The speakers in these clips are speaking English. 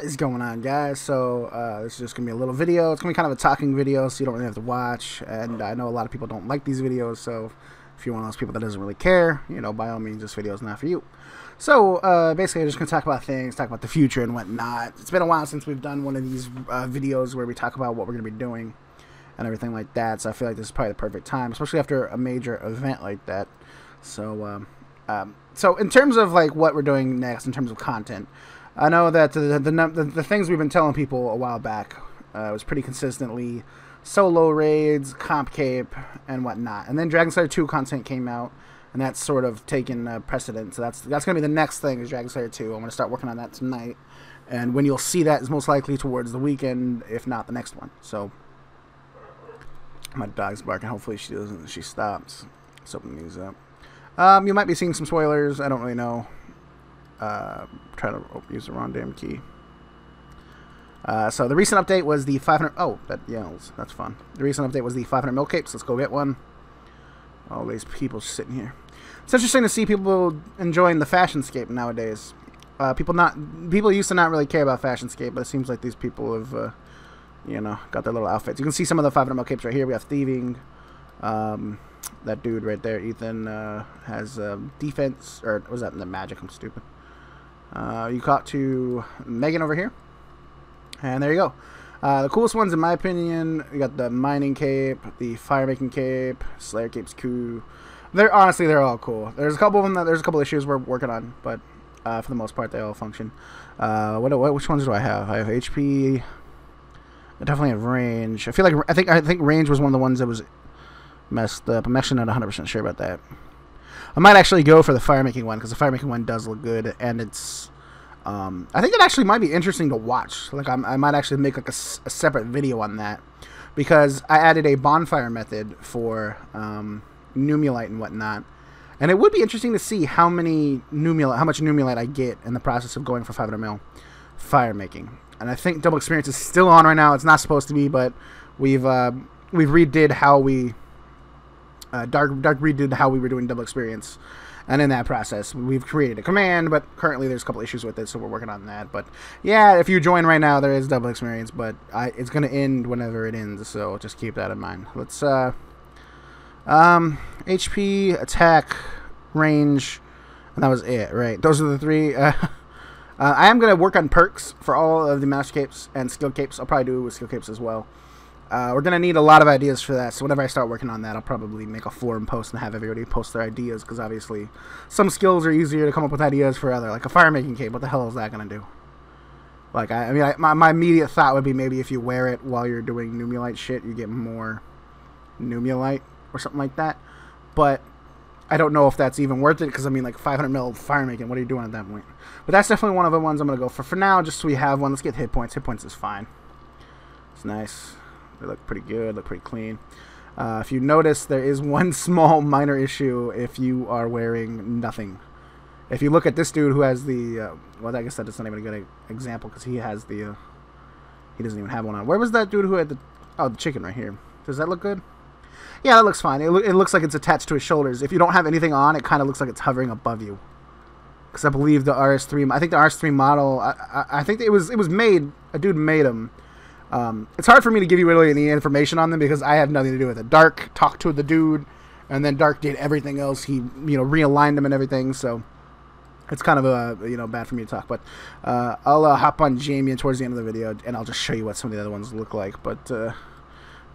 What is going on, guys? So, uh, just to be a little video. It's to be kind of a talking video, so you don't really have to watch. And I know a lot of people don't like these videos, so if you're one of those people that doesn't really care, you know, by all means, this video is not for you. So, uh, basically, I'm just to talk about things, talk about the future and whatnot. It's been a while since we've done one of these uh, videos where we talk about what we're to be doing and everything like that. So I feel like this is probably the perfect time, especially after a major event like that. So, um, um, so in terms of like what we're doing next, in terms of content, I know that the the, the, the things we've been telling people a while back uh, was pretty consistently solo raids, comp cape, and whatnot. And then Dragon Slayer 2 content came out, and that's sort of taken uh, precedent. So that's that's going to be the next thing is Dragon Slayer 2. I'm going to start working on that tonight. And when you'll see that is most likely towards the weekend, if not the next one. So my dog's barking. Hopefully she doesn't. She stops. Let's open these up. Um, you might be seeing some spoilers. I don't really know. Uh, try to use the wrong damn key. Uh, so the recent update was the 500. Oh, that yells. That's fun. The recent update was the 500 mil capes. Let's go get one. All these people sitting here. It's interesting to see people enjoying the fashion scape nowadays. Uh, people not people used to not really care about fashion scape, but it seems like these people have, uh, you know, got their little outfits. You can see some of the 500 mil capes right here. We have thieving. Um, that dude right there, Ethan, uh, has um, defense or was that the magic? I'm stupid. Uh, you caught to Megan over here. And there you go. Uh, the coolest ones, in my opinion, you got the mining cape, the fire making cape, Slayer cape's cool. They're honestly they're all cool. There's a couple of them that there's a couple issues we're working on, but uh, for the most part they all function. Uh, what, what which ones do I have? I have HP. I definitely have range. I feel like I think I think range was one of the ones that was messed up. I'm actually not 100 percent sure about that. I might actually go for the fire making one because the fire making one does look good, and it's. Um, I think it actually might be interesting to watch. Like I'm, i might actually make like a, a, separate video on that because I added a bonfire method for um, Numulite and whatnot, and it would be interesting to see how many Numulite, how much Numulite I get in the process of going for 500 mil fire making. And I think double experience is still on right now. It's not supposed to be, but we've uh, we've redid how we uh, Dark Dark redid how we were doing double experience, and in that process, we've created a command. But currently, there's a couple issues with it, so we're working on that. But yeah, if you join right now, there is double experience, but I, it's going to end whenever it ends. So just keep that in mind. Let's uh, um, HP, attack, range, and that was it. Right, those are the three. Uh, uh, I am going to work on perks for all of the master capes and skill capes. I'll probably do with skill capes as well. Uh, we're going to need a lot of ideas for that, so whenever I start working on that, I'll probably make a forum post and have everybody post their ideas, because obviously some skills are easier to come up with ideas for other, like a fire making cape, what the hell is that going to do? Like, I, I mean, I, my, my immediate thought would be maybe if you wear it while you're doing Numulite shit, you get more Numulite or something like that, but I don't know if that's even worth it, because I mean, like 500 mil fire making, what are you doing at that point? But that's definitely one of the ones I'm going to go for. For now, just so we have one, let's get hit points. Hit points is fine. It's nice. They look pretty good, look pretty clean. Uh, if you notice, there is one small minor issue if you are wearing nothing. If you look at this dude who has the, uh, well, I guess that is not even a good example because he has the, uh, he doesn't even have one on. Where was that dude who had the, oh, the chicken right here. Does that look good? Yeah, that looks fine. It, lo it looks like it's attached to his shoulders. If you don't have anything on, it kind of looks like it's hovering above you. Because I believe the RS3, I think the RS3 model, I, I, I think it was it was made, a dude made them um, it's hard for me to give you really any information on them because I have nothing to do with it. Dark talked to the dude, and then Dark did everything else. He you know realigned them and everything. So it's kind of a you know bad for me to talk. But uh, I'll uh, hop on Jamian towards the end of the video, and I'll just show you what some of the other ones look like. But uh,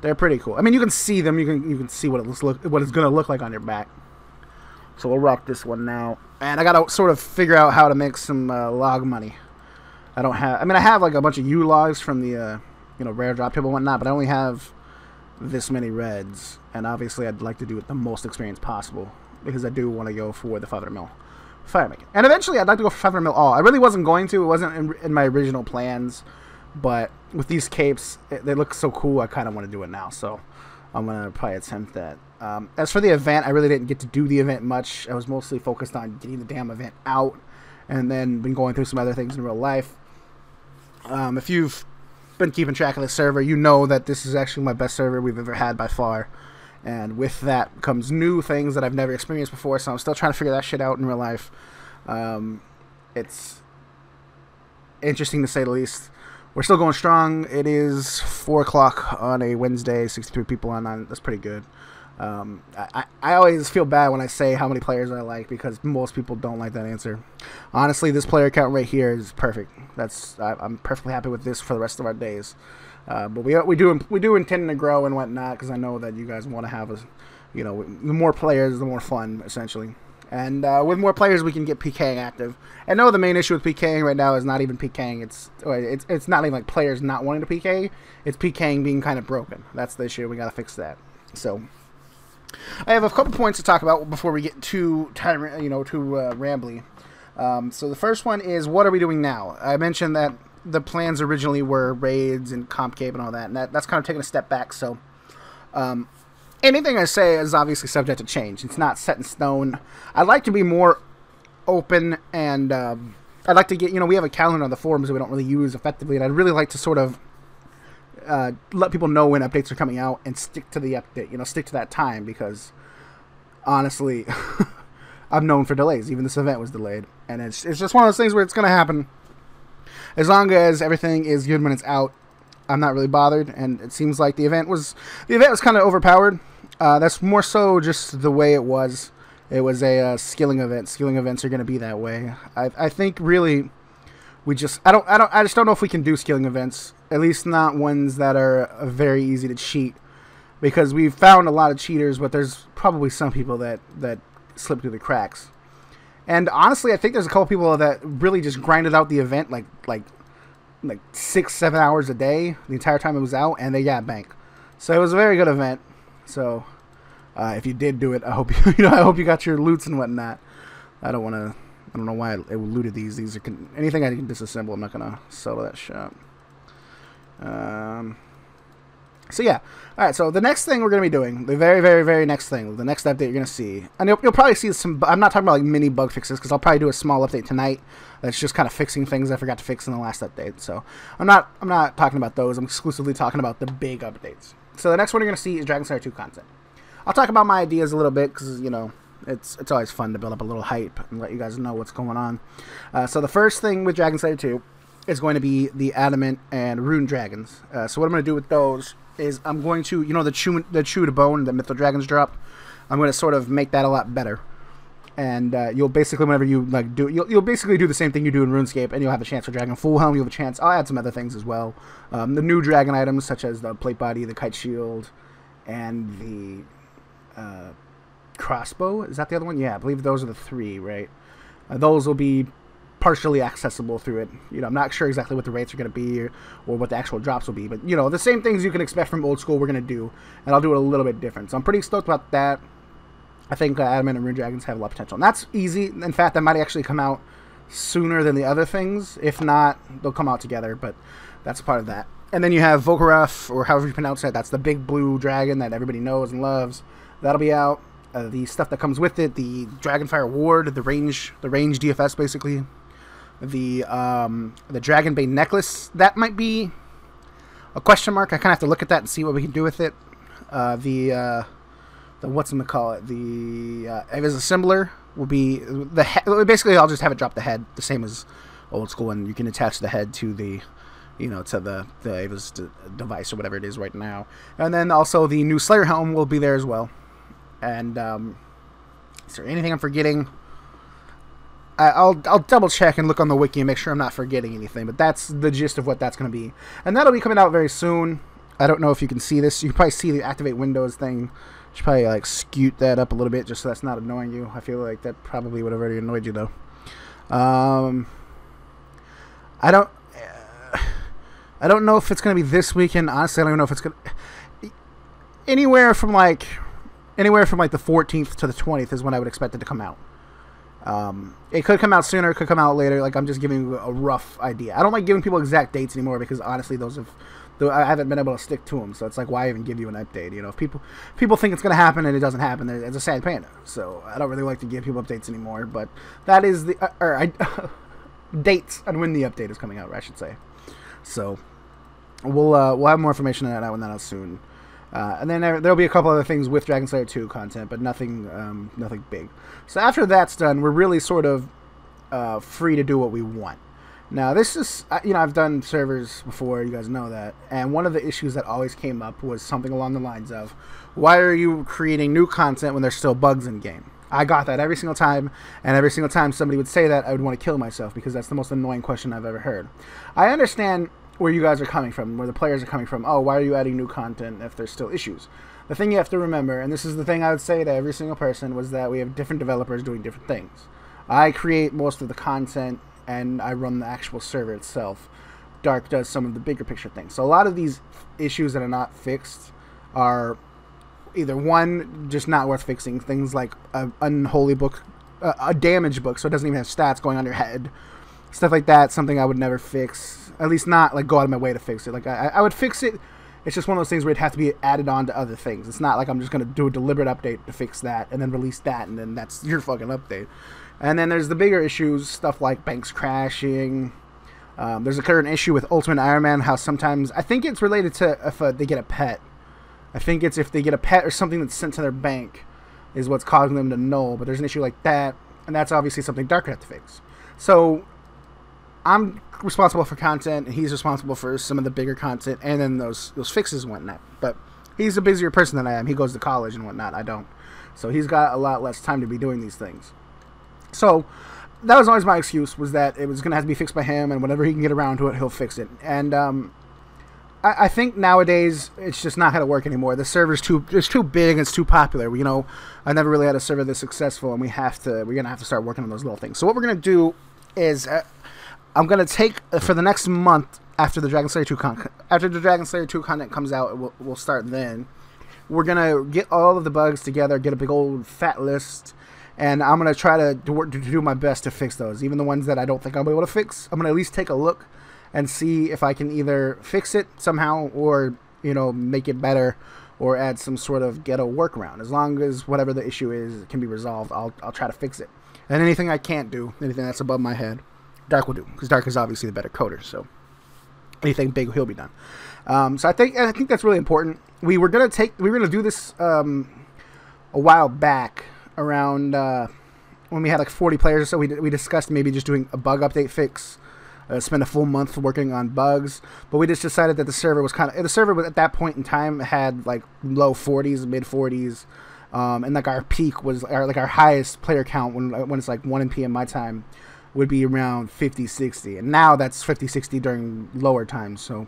they're pretty cool. I mean, you can see them. You can you can see what it looks look what it's gonna look like on your back. So we'll rock this one now, and I gotta sort of figure out how to make some uh, log money. I don't have. I mean, I have like a bunch of yew logs from the uh, you know, rare drop table and whatnot, but I only have this many reds, and obviously I'd like to do it the most experience possible, because I do want to go for the 500 mil fire making. And eventually I'd like to go for 500 mil all. I really wasn't going to, it wasn't in, in my original plans, but with these capes, it, they look so cool, I kind of want to do it now, so I'm going to probably attempt that. Um, as for the event, I really didn't get to do the event much. I was mostly focused on getting the damn event out, and then been going through some other things in real life. Um, if you've been keeping track of the server, you know that this is actually my best server we've ever had by far. And with that comes new things that I've never experienced before, so I'm still trying to figure that shit out in real life. Um, it's interesting to say the least. We're still going strong. It is four o'clock on a Wednesday. Sixty-three people online. That's pretty good. Um, I, I always feel bad when I say how many players I like because most people don't like that answer. Honestly, this player count right here is perfect. That's I, am perfectly happy with this for the rest of our days. Uh, but we we do we do intend to grow and whatnot because I know that you guys want to have a, you know, the more players, the more fun essentially. And uh, with more players, we can get PKing active. And no, the main issue with PKing right now is not even PKing. It's it's it's not even like players not wanting to PK. It's PKing being kind of broken. That's the issue. We got to fix that. So I have a couple points to talk about before we get too you know, too uh, rambly. Um, so the first one is what are we doing now? I mentioned that the plans originally were raids and comp cape and all that, and that, that's kind of taking a step back. So um, anything I say is obviously subject to change. It's not set in stone. I'd like to be more open and um, I'd like to get you know we have a calendar on the forums that we don't really use effectively, and I'd really like to sort of uh, let people know when updates are coming out and stick to the update. You know, stick to that time because honestly, I'm known for delays. Even this event was delayed, and it's it's just one of those things where it's going to happen. As long as everything is good when it's out, I'm not really bothered. And it seems like the event was the event was kind of overpowered. Uh, that's more so just the way it was. It was a uh, skilling event. Skilling events are going to be that way. I, I think really we just I don't I don't I just don't know if we can do skilling events. At least not ones that are very easy to cheat, because we've found a lot of cheaters, but there's probably some people that that slip through the cracks. And honestly, I think there's a couple people that really just grinded out the event like like like six seven hours a day the entire time it was out, and they got bank. So it was a very good event. So uh, if you did do it, I hope you, you know I hope you got your loots and whatnot. I don't want to I don't know why it looted these. These are anything I can disassemble. I'm not gonna sell that shop. Um. So yeah, all right. So the next thing we're gonna be doing, the very, very, very next thing, the next update you're gonna see, and you'll, you'll probably see some. I'm not talking about like mini bug fixes because I'll probably do a small update tonight. That's just kind of fixing things I forgot to fix in the last update. So I'm not. I'm not talking about those. I'm exclusively talking about the big updates. So the next one you're gonna see is Dragon Slayer 2 content. I'll talk about my ideas a little bit because you know it's it's always fun to build up a little hype and let you guys know what's going on. Uh, so the first thing with Dragon Slayer 2 is going to be the Adamant and Rune Dragons. Uh, so what I'm going to do with those is I'm going to, you know, the chew the chew to bone that Mithril Dragons drop. I'm going to sort of make that a lot better. And uh, you'll basically, whenever you like do, you'll, you'll basically do the same thing you do in RuneScape, and you'll have a chance for Dragon Full Helm. You'll have a chance. I'll add some other things as well. Um, the new Dragon items, such as the Plate Body, the Kite Shield, and the uh, crossbow. Is that the other one? Yeah, I believe those are the three, right? Uh, those will be partially accessible through it. You know, I'm not sure exactly what the rates are going to be or, or, what the actual drops will be, but you know, the same things you can expect from old school we're going to do, and I'll do it a little bit different. So I'm pretty stoked about that. I think uh, Adamant and Rune Dragons have a lot of potential, and that's easy. In fact, that might actually come out sooner than the other things. If not, they'll come out together, but that's part of that. And then you have Volkarath, or however you pronounce it. That's the big blue dragon that everybody knows and loves. That'll be out uh, the stuff that comes with it, the Dragonfire Ward, the range, the range DFS basically, the um, the Dragonbane necklace. That might be a question mark. I kind of have to look at that and see what we can do with it. Uh, the uh, the what's gonna call it? The uh, assembler will be the he- basically. I'll just have it drop the head, the same as old school, and you can attach the head to the you know, to the the Ava's device or whatever it is right now. And then also the new Slayer helm will be there as well. And um, is there anything I'm forgetting? I, will I'll double check and look on the wiki and make sure I'm not forgetting anything. But that's the gist of what that's going to be, and that'll be coming out very soon. I don't know if you can see this. You probably see the activate Windows thing. should probably like scoot that up a little bit just so that's not annoying you. I feel like that probably would have already annoyed you though. Um, I don't. I don't know if it's going to be this weekend. Honestly, I don't even know if it's going to. Anywhere from like anywhere from like the 14th to the 20th is when I would expect it to come out. Um, it could come out sooner, it could come out later. Like I'm just giving you a rough idea. I don't like giving people exact dates anymore because honestly, those have I haven't been able to stick to them. So it's like why even give you an update? You know, if people people think it's gonna happen and it doesn't happen, it's a sad panda. So I don't really like to give people updates anymore. But that is the uh, or I, dates on when the update is coming out. I should say. So we'll uh, we'll have more information on that when that out soon. Uh, and then there, will be a couple other things with Dragon Slayer 2 content, but nothing, um, nothing big. So after that's done, we're really sort of uh, free to do what we want. Now, this is, you know, I've done servers before, you guys know that. And one of the issues that always came up was something along the lines of, why are you creating new content when there's still bugs in game? I got that every single time, and every single time somebody would say that, I would want to kill myself because that's the most annoying question I've ever heard. I understand where you guys are coming from, where the players are coming from. Oh, why are you adding new content if there's still issues? The thing you have to remember, and this is the thing I would say to every single person, was that we have different developers doing different things. I create most of the content and I run the actual server itself. Dark does some of the bigger picture things. So a lot of these issues that are not fixed are either one just not worth fixing. Things like a unholy book, a damage book, so it doesn't even have stats going on your head. Stuff like that. Something I would never fix. At least not like go out of my way to fix it. Like I, I would fix it. It's just one of those things where it has to be added on to other things. It's not like I'm just gonna do a deliberate update to fix that and then release that and then that's your fucking update. And then there's the bigger issues, stuff like banks crashing. Um, there's a current issue with Ultimate Iron Man, how sometimes I think it's related to if uh, they get a pet. I think it's if they get a pet or something that's sent to their bank is what's causing them to null. But there's an issue like that, and that's obviously something Dark have to fix. So I'm responsible for content, and he's responsible for some of the bigger content, and then those those fixes and whatnot. But he's a busier person than I am. He goes to college and whatnot. I don't, so he's got a lot less time to be doing these things. So that was always my excuse was that it was going to have to be fixed by him, and whenever he can get around to it, he'll fix it. And um, I, I, think nowadays it's just not going to work anymore. The server's too it's too big, it's too popular. You know, I never really had a server this successful, and we have to we're going to have to start working on those little things. So what we're going to do is uh, I'm going to take uh, for the next month after the Dragon Slayer 2 con- after the Dragon Slayer 2 content comes out, we'll, we'll start then. We're gonna get all of the bugs together, get a big old fat list, and I'm gonna try to do, to do my best to fix those. Even the ones that I don't think I'll be able to fix, I'm gonna at least take a look and see if I can either fix it somehow or you know make it better or add some sort of ghetto workaround. As long as whatever the issue is can be resolved, I'll I'll try to fix it. And anything I can't do, anything that's above my head, Dark will do because Dark is obviously the better coder. So anything big, he'll be done. Um, so I think I think that's really important. We were gonna take we were gonna do this um, a while back around uh, when we had like 40 players or so. We, we discussed maybe just doing a bug update fix. Uh, spend a full month working on bugs, but we just decided that the server was kind of the server at that point in time had like low 40s, mid 40s, um, and like our peak was our, like our highest player count when when it's like 1 in p.m. my time would be around 50, 60, and now that's 50, 60 during lower times. So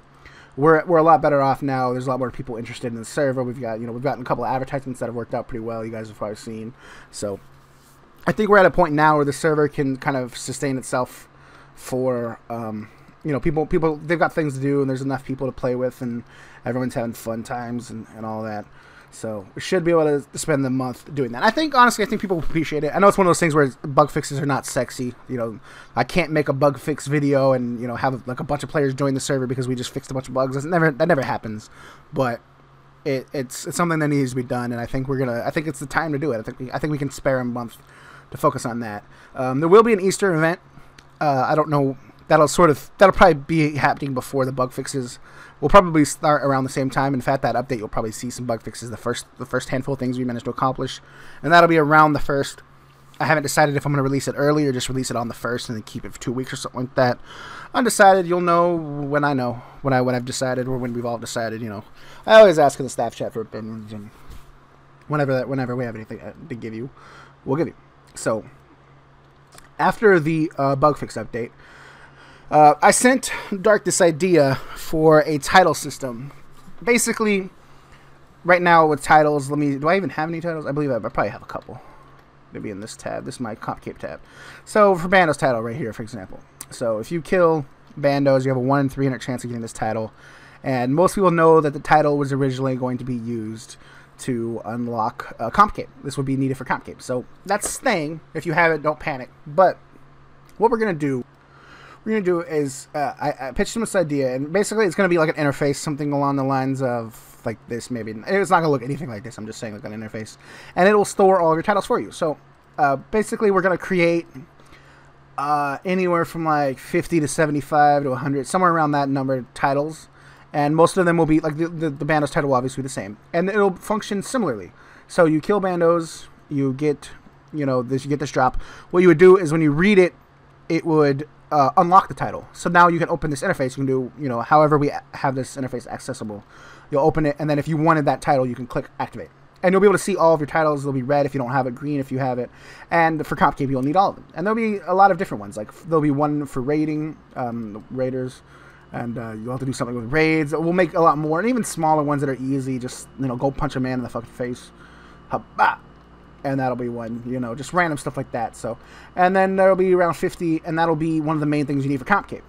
we're, we're a lot better off now. There's a lot more people interested in the server. We've got you know we've gotten a couple of advertisements that have worked out pretty well. You guys have probably seen. So I think we're at a point now where the server can kind of sustain itself for um, you know people people they've got things to do and there's enough people to play with and everyone's having fun times and, and all that. So we should be able to spend the month doing that. I think honestly, I think people appreciate it. I know it's one of those things where bug fixes are not sexy. You know, I can't make a bug fix video and you know have like a bunch of players join the server because we just fixed a bunch of bugs. That's never that never happens. But it, it's it's something that needs to be done, and I think we're gonna. I think it's the time to do it. I think we, I think we can spare a month to focus on that. Um, there will be an Easter event. Uh, I don't know. That'll sort of that'll probably be happening before the bug fixes we'll probably start around the same time. In fact, that update you'll probably see some bug fixes. The first the first handful of things we managed to accomplish, and that'll be around the first. I haven't decided if I'm going to release it early or just release it on the first and then keep it for two weeks or something like that. Undecided. You'll know when I know when I when I've decided or when we've all decided. You know, I always ask in the staff chat for opinions and whenever that whenever we have anything uh, to give you, we'll give you. So after the uh, bug fix update, uh, I sent Dark this idea for a title system. Basically, right now with titles, let me. Do I even have any titles? I believe I, I probably have a couple. Maybe in this tab. This is my comp cape tab. So for Bandos title right here, for example. So if you kill Bandos, you have a 1 in 300 chance of getting this title. And most people know that the title was originally going to be used to unlock uh, Compcape. This would be needed for comp cape. So that's staying. If you have it, don't panic. But what we're going to do we're gonna do is uh, I, I, pitched him this idea, and basically it's gonna be like an interface, something along the lines of like this. Maybe it's not gonna look anything like this. I'm just saying like an interface, and it'll store all your titles for you. So uh, basically, we're gonna create uh, anywhere from like 50 to 75 to 100, somewhere around that number titles, and most of them will be like the the, the Bandos title will obviously be the same, and it'll function similarly. So you kill Bandos, you get you know this you get this drop. What you would do is when you read it, it would uh, unlock the title. So now you can open this interface. You can do, you know, however we have this interface accessible. You'll open it, and then if you wanted that title, you can click activate. And you'll be able to see all of your titles. They'll be red if you don't have it, green if you have it. And for CompCape, you'll need all of them. And there'll be a lot of different ones. Like there'll be one for raiding, um, raiders, and uh, you'll have to do something with raids. We'll make a lot more, and even smaller ones that are easy. Just you know, go punch a man in the fucking face. Ha-bah! And that'll be one, you know, just random stuff like that. So, and then there'll be around 50, and that'll be one of the main things you need for comp cape.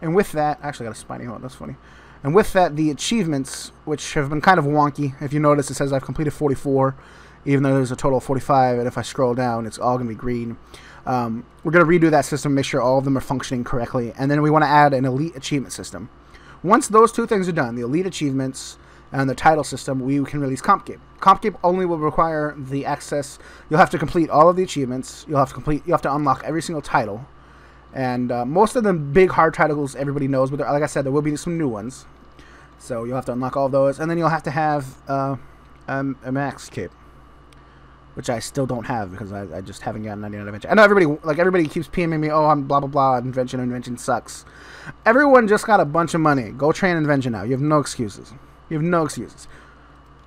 And with that, I actually, got a spiny hold. That's funny. And with that, the achievements, which have been kind of wonky. If you notice, it says I've completed 44, even though there's a total of 45. And if I scroll down, it's all going to be green. Um, we're going to redo that system, make sure all of them are functioning correctly, and then we want to add an elite achievement system. Once those two things are done, the elite achievements and the title system, we can release CompCape. CompCape only will require the access. You'll have to complete all of the achievements. You'll have to complete. You have to unlock every single title, and uh, most of the big hard titles everybody knows. But there, like I said, there will be some new ones. So you'll have to unlock all those, and then you'll have to have uh, um, a max cape, which I still don't have because I, I just haven't gotten 99 invention. I know everybody like everybody keeps PMing me. Oh, I'm blah blah blah. Invention, invention sucks. Everyone just got a bunch of money. Go train invention now. You have no excuses. You have no excuses.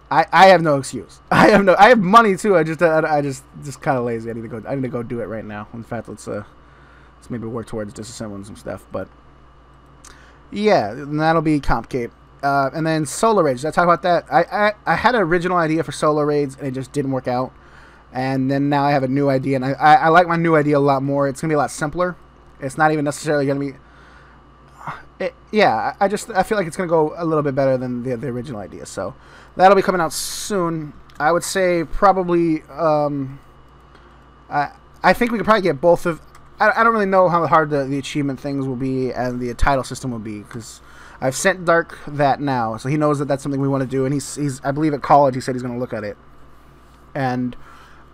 I, I have no excuse. I have no. I have money too. I just I, I just just kind of lazy. I need to go. I need to go do it right now. In fact, let's uh let's maybe work towards disassembling some stuff. But yeah, that'll be CompCape. Uh, and then Solo Raids. Did I talk about that? I, I I had an original idea for Solo Raids and it just didn't work out. And then now I have a new idea, and I, I, I like my new idea a lot more. It's gonna be a lot simpler. It's not even necessarily gonna be it, yeah, I just I feel like it's gonna go a little bit better than the the original idea. So that'll be coming out soon. I would say probably. Um, I I think we could probably get both of. I, I don't really know how hard the, the achievement things will be and the title system will be because I've sent Dark that now, so he knows that that's something we want to do, and he's he's I believe at college he said he's gonna look at it. And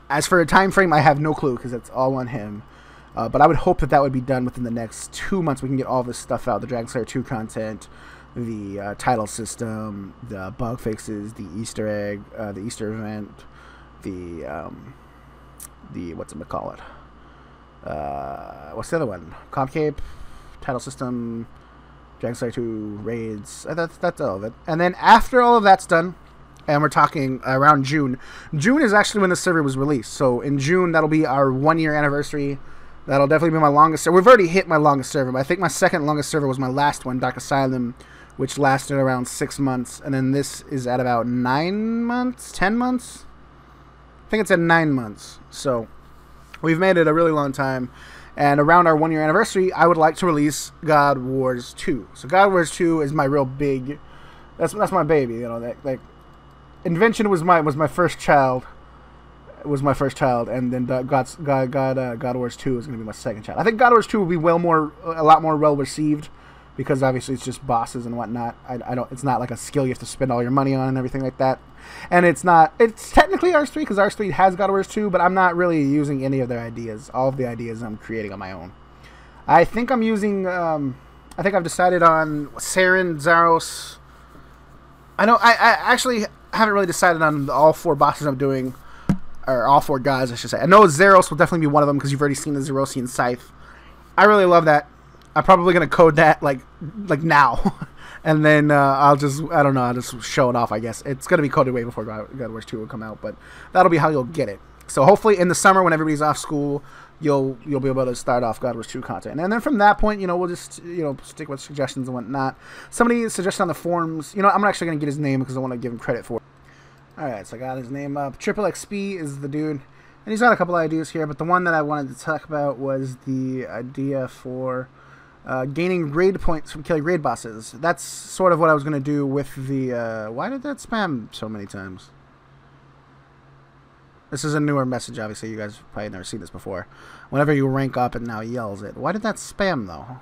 as for a time frame, I have no clue because it's all on him. Uh, but I would hope that that would be done within the next two months. We can get all this stuff out: the Dragon Slayer 2 content, the uh, title system, the bug fixes, the Easter egg, uh, the Easter event, the um, the what's it call it? Uh, what's the other one? CompCape, title system, Dragon Slayer 2 raids. Uh, that's that's all of it. And then after all of that's done, and we're talking around June. June is actually when the server was released. So in June, that'll be our one year anniversary That'll definitely be my longest server. We've already hit my longest server, but I think my second longest server was my last one, Dark Asylum, which lasted around six months. And then this is at about nine months, ten months? I think it's at nine months. So we've made it a really long time. And around our one year anniversary, I would like to release God Wars 2. So God Wars 2 is my real big that's that's my baby, you know, that like Invention was my was my first child was my first child, and then God God God uh, God Wars Two is going to be my second child. I think God Wars Two will be well more a lot more well received because obviously it's just bosses and whatnot. I, I don't. It's not like a skill you have to spend all your money on and everything like that. And it's not. It's technically RS3 because RS3 has God Wars Two, but I'm not really using any of their ideas. All of the ideas I'm creating on my own. I think I'm using. Um, I think I've decided on Seren, Zaros. I know. I, I actually haven't really decided on all four bosses I'm doing or all four guys, I should say. I know Zaros will definitely be one of them because you've already seen the Zarosian Scythe. I really love that. I'm probably gonna code that like like now, and then uh, I'll just I don't know I'll just show it off. I guess it's gonna be coded way before God, Wars Two will come out, but that'll be how you'll get it. So hopefully in the summer when everybody's off school, you'll you'll be able to start off God Wars Two content, and then from that point, you know, we'll just you know stick with suggestions and whatnot. Somebody suggested on the forums, you know, I'm actually gonna get his name because I want to give him credit for. it. Alright, so I got his name up. Triple XP is the dude. And he's got a couple ideas here, but the one that I wanted to talk about was the idea for uh, gaining raid points from killing raid bosses. That's sort of what I was going to do with the... Uh, why did that spam so many times? This is a newer message, obviously. You guys probably never seen this before. Whenever you rank up, it now yells it. Why did that spam, though?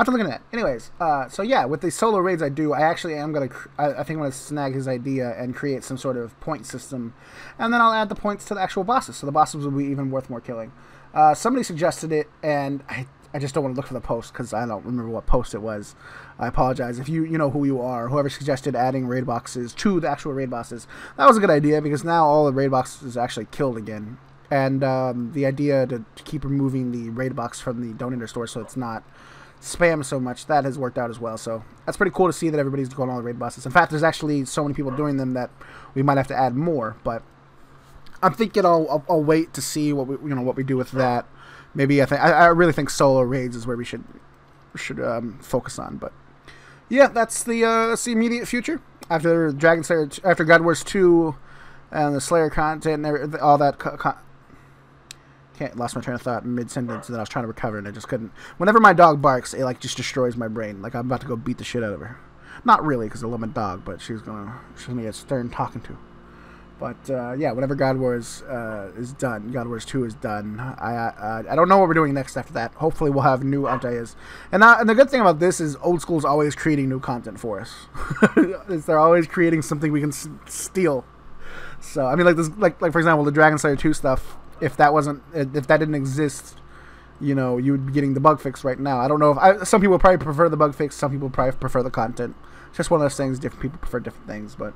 Have to look at that. Anyways, uh, so yeah, with the solo raids I do, I actually am gonna, I, I think I'm gonna snag his idea and create some sort of point system, and then I'll add the points to the actual bosses, so the bosses will be even worth more killing. Uh, somebody suggested it, and I, I just don't want to look for the post because I don't remember what post it was. I apologize if you you know who you are. Whoever suggested adding raid boxes to the actual raid bosses, that was a good idea because now all the raid boxes is actually killed again and um, the idea to, to, keep removing the raid box from the donator store so it's not spam so much that has worked out as well. So that's pretty cool to see that everybody's going on the raid bosses. In fact, there's actually so many people doing them that we might have to add more. But I'm thinking I'll, I'll, I'll wait to see what we you know what we do with that. Maybe I think I, really think solo raids is where we should should um, focus on. But yeah, that's the uh, that's the immediate future after Dragon Slayer, after God Wars two, and the Slayer content, and all that. Can't lost my train of thought mid sentence that I was trying to recover and I just couldn't. Whenever my dog barks, it like just destroys my brain. Like I'm about to go beat the shit out of her. Not really, because I love my dog, but she's gonna she's gonna get stern talking to. But uh, yeah, whenever God Wars uh, is done, God Wars Two is done. I I don't know what we're doing next after that. Hopefully, we'll have new ideas. And and the good thing about this is Old School is always creating new content for us. they're always creating something we can s- steal. So I mean, like this, like like for example, the Dragon Slayer Two stuff if that wasn't if that didn't exist, you know, you would be getting the bug fix right now. I don't know if I, some people probably prefer the bug fix, some people probably prefer the content. It's just one of those things. Different people prefer different things, but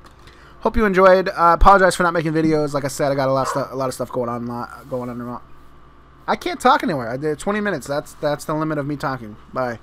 hope you enjoyed. Uh, apologize for not making videos. Like I said, I got a lot of stuff, a lot of stuff going on, going on. I can't talk anywhere. I did 20 minutes. That's that's the limit of me talking. Bye.